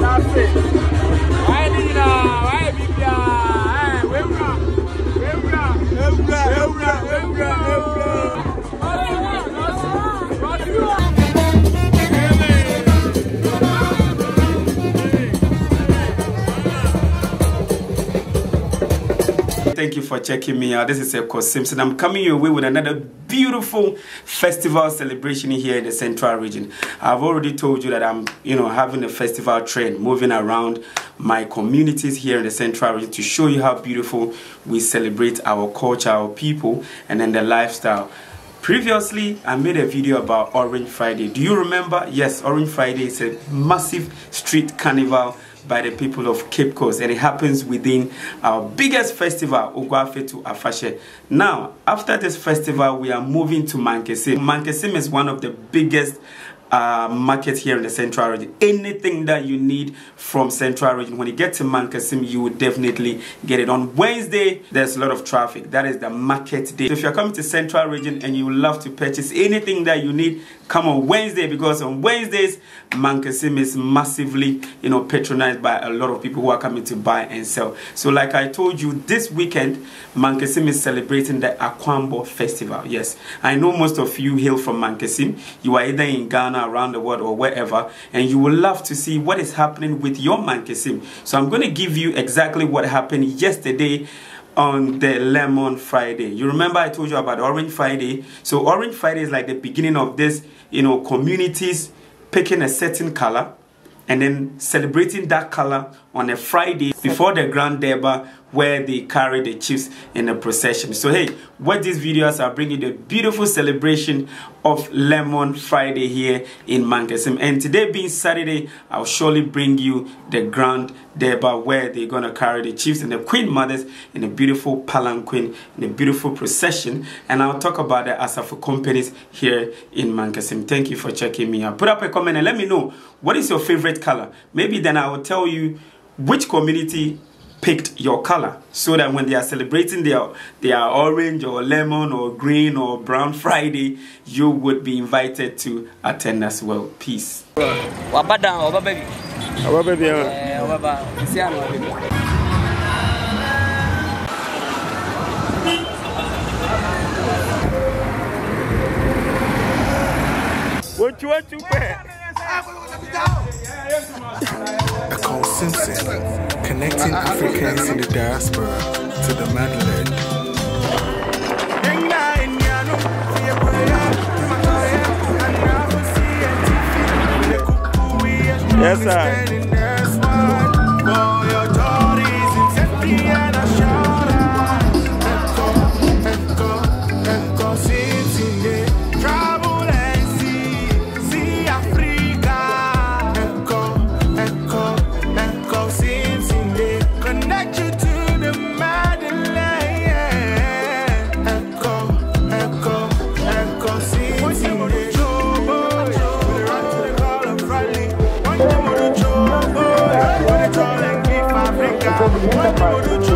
That's it. Thank you for checking me out. This is Ekow Simpson. I'm coming your way with another beautiful festival celebration here in the Central Region. I've already told you that I'm, you know, having a festival trend moving around my communities here in the Central Region to show you how beautiful we celebrate our culture, our people, and then the lifestyle. Previously, I made a video about Orange Friday. Do you remember? Yes, Orange Friday is a massive street carnival by the people of Cape Coast and it happens within our biggest festival, Oguaa Fetu Afahye. Now, after this festival, we are moving to Mankessim. Mankessim is one of the biggest uh, market here in the central region. Anything that you need from central region, when you get to Mankessim, you will definitely get it. On Wednesday, there's a lot of traffic. That is the market day. So if you're coming to central region and you love to purchase anything that you need, come on Wednesday because on Wednesdays, Mankessim is massively, you know, patronized by a lot of people who are coming to buy and sell. So like I told you, this weekend, Mankessim is celebrating the Akwambo Festival. Yes, I know most of you hail from Mankessim. You are either in Ghana around the world or wherever, and you will love to see what is happening with your Mankessim. So I'm going to give you exactly what happened yesterday on the Lemon Friday. You remember I told you about Orange Friday. So Orange Friday is like the beginning of this, you know, communities picking a certain color and then celebrating that color on a Friday before the Grand Durbar where they carry the chiefs in a procession. So hey, what these videos are bringing the beautiful celebration of Lemon Friday here in Mankessim. And today being Saturday, I'll surely bring you the Grand Durbar where they're gonna carry the chiefs and the Queen Mothers in a beautiful palanquin in a beautiful procession. And I'll talk about the Asafo companies here in Mankessim. Thank you for checking me out. Put up a comment and let me know what is your favorite color. Maybe then I will tell you which community picked your color so that when they are celebrating their their orange or lemon or green or brown friday you would be invited to attend as well. Peace pay Ekow Simpson, connecting Africans in the diaspora to the motherland. Yes, sir. What would you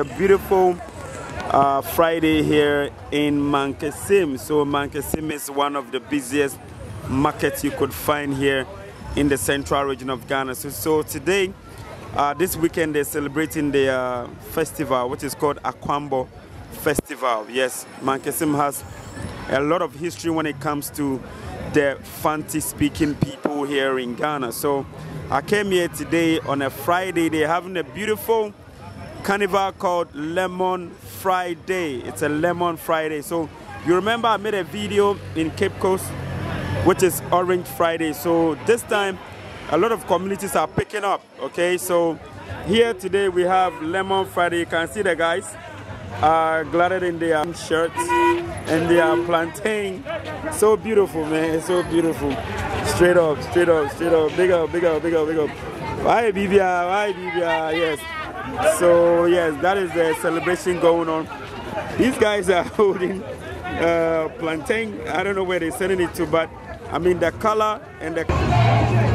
a beautiful uh, Friday here in Mankessim. So Mankessim is one of the busiest markets you could find here in the central region of Ghana. So, so today, uh, this weekend, they're celebrating the uh, festival, which is called Akwambo Festival. Yes, Mankessim has a lot of history when it comes to the Fanti-speaking people here in Ghana. So I came here today on a Friday. They're having a beautiful carnival called Lemon Friday. It's a Lemon Friday. So you remember I made a video in Cape Coast, which is Orange Friday. So this time, a lot of communities are picking up. Okay, so here today we have Lemon Friday. You can see the guys are glad in their shirts and they are plantain. So beautiful, man. So beautiful. Straight up, straight up, straight up. Big up, big up, big up, big up. Why Bibia? Why Bibia? Yes. So yes, that is the celebration going on. These guys are holding uh, plantain. I don't know where they're sending it to, but I mean the color and the.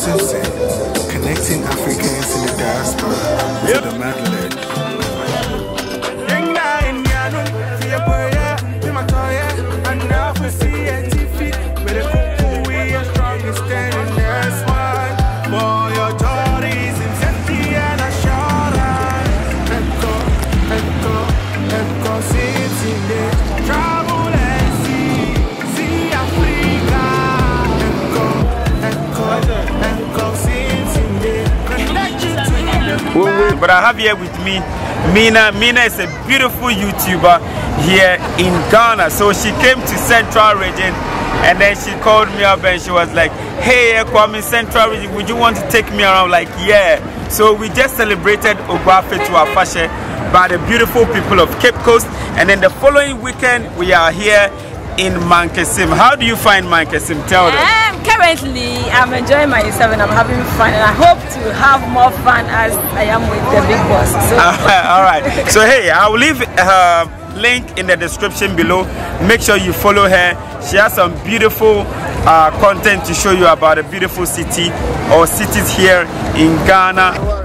Simpson, connecting Africans in the diaspora to the motherland. But I have here with me Mina. Mina is a beautiful YouTuber here in Ghana. So she came to Central Region and then she called me up and she was like, Hey, Kwame Central Region, would you want to take me around? Like, yeah. So we just celebrated Oguaa Fetu Afahye by the beautiful people of Cape Coast. And then the following weekend, we are here in Mankessim. How do you find Mankessim? Tell them. Currently, I'm enjoying myself and I'm having fun, and I hope to have more fun as I am with the big boss. So, All right. So hey, I will leave her link in the description below. Make sure you follow her. She has some beautiful uh, content to show you about a beautiful city or cities here in Ghana.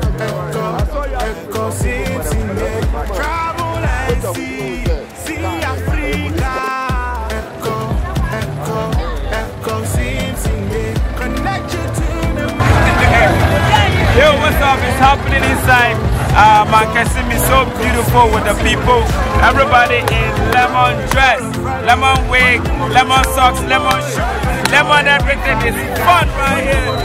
Up? It's happening inside. Uh, Mankessim is so beautiful with the people. Everybody in lemon dress, lemon wig, lemon socks, lemon shoes, lemon everything. It's fun right here.